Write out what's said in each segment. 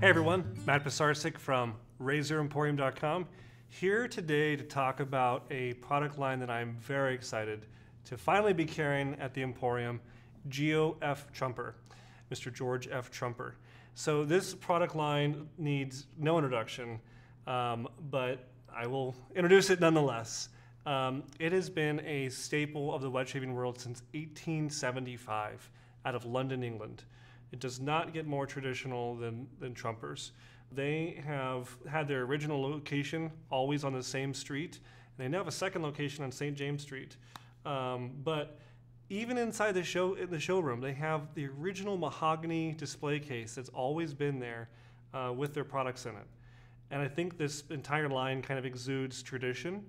Hey everyone, Matt Pisarcik from RazorEmporium.com here today to talk about a product line that I'm very excited to finally be carrying at the Emporium, Geo F. Trumper, Mr. George F. Trumper. So this product line needs no introduction, um, but I will introduce it nonetheless. Um, it has been a staple of the wet shaving world since 1875 out of London, England. It does not get more traditional than, than Trumpers. They have had their original location always on the same street. And they now have a second location on St. James Street. Um, but even inside the show in the showroom, they have the original mahogany display case that's always been there uh, with their products in it. And I think this entire line kind of exudes tradition.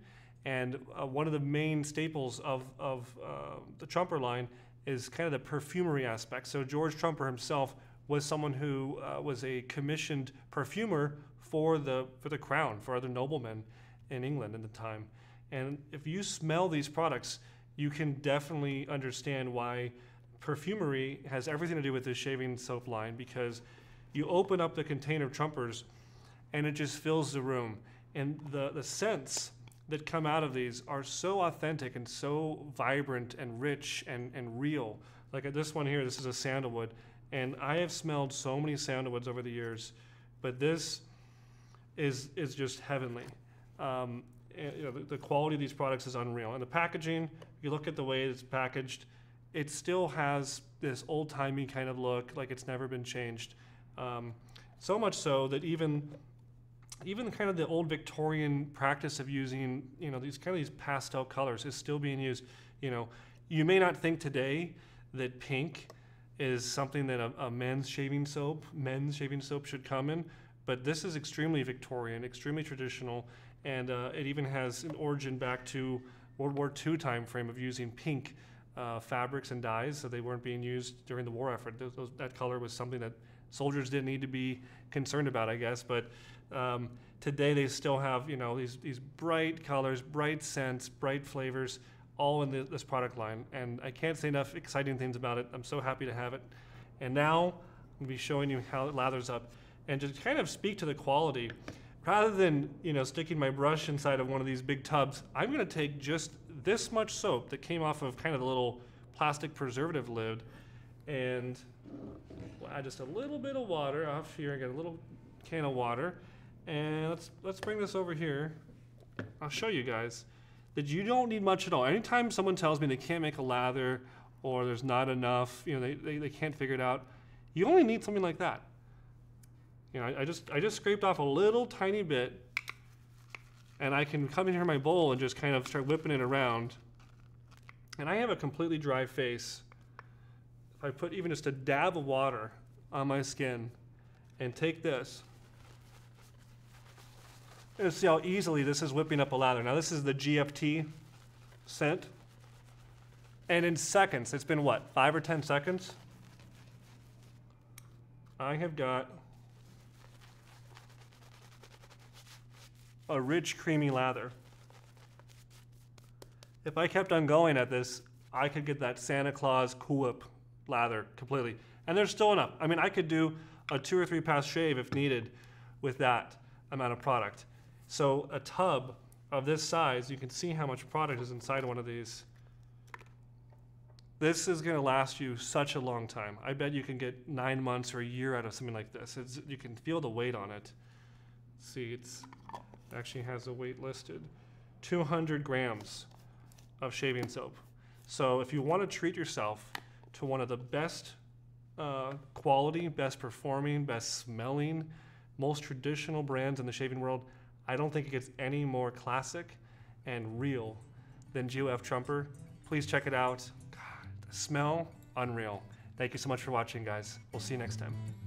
And uh, one of the main staples of, of uh, the Trumper line is kind of the perfumery aspect. So George Trumper himself was someone who uh, was a commissioned perfumer for the for the crown, for other noblemen in England at the time. And if you smell these products, you can definitely understand why perfumery has everything to do with this shaving soap line because you open up the container of Trumpers and it just fills the room. And the, the scents that come out of these are so authentic and so vibrant and rich and, and real. Like this one here, this is a sandalwood. And I have smelled so many sandalwoods over the years, but this is, is just heavenly. Um, and, you know, the, the, quality of these products is unreal. And the packaging, you look at the way it's packaged, it still has this old timey kind of look, like it's never been changed. Um, so much so that even even kind of the old Victorian practice of using, you know, these kind of these pastel colors is still being used. You know, you may not think today that pink is something that a, a men's shaving soap, men's shaving soap should come in, but this is extremely Victorian, extremely traditional, and uh, it even has an origin back to World War II time frame of using pink uh, fabrics and dyes, so they weren't being used during the war effort. Those, those, that color was something that soldiers didn't need to be concerned about, I guess, but um, today they still have you know these these bright colors, bright scents, bright flavors, all in the, this product line. And I can't say enough exciting things about it. I'm so happy to have it. And now I'm gonna be showing you how it lathers up, and to kind of speak to the quality. Rather than you know sticking my brush inside of one of these big tubs, I'm gonna take just this much soap that came off of kind of the little plastic preservative lid, and add just a little bit of water off here. I got a little can of water and let's let's bring this over here. I'll show you guys that you don't need much at all. Anytime someone tells me they can't make a lather or there's not enough, you know, they, they, they can't figure it out, you only need something like that. You know, I, I just I just scraped off a little tiny bit and I can come in here in my bowl and just kind of start whipping it around. And I have a completely dry face. If I put even just a dab of water on my skin and take this and see how easily this is whipping up a lather. Now this is the GFT scent. And in seconds, it's been what, five or 10 seconds? I have got a rich, creamy lather. If I kept on going at this, I could get that Santa Claus Cool Whip lather completely. And there's still enough. I mean, I could do a two or three pass shave if needed with that amount of product. So a tub of this size, you can see how much product is inside one of these. This is going to last you such a long time. I bet you can get nine months or a year out of something like this. It's, you can feel the weight on it. See, it's actually has a weight listed. 200 grams of shaving soap. So if you want to treat yourself to one of the best uh, quality, best performing, best smelling, most traditional brands in the shaving world, I don't think it gets any more classic and real than Geo F. Trumper. Please check it out. God, smell, unreal. Thank you so much for watching, guys. We'll see you next time.